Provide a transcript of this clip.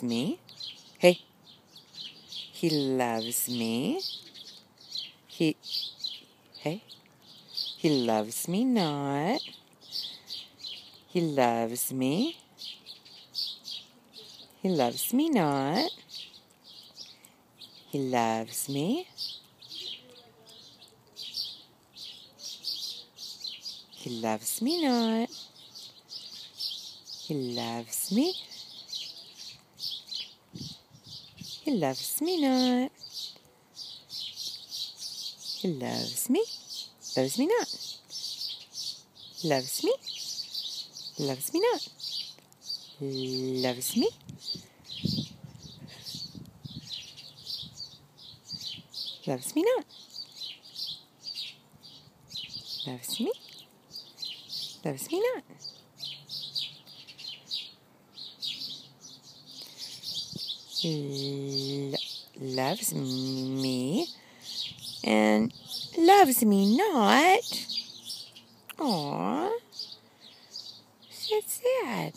loves me. Hey. He loves me. He. Hey. He loves me not. He loves me. He loves me not. He loves me. He loves me not. He loves me. He loves me not. He loves me. Loves me not. Loves me. Loves me not. Loves me. Loves me not. Loves me. Loves me not. Loves me and loves me not. Aw, so sad.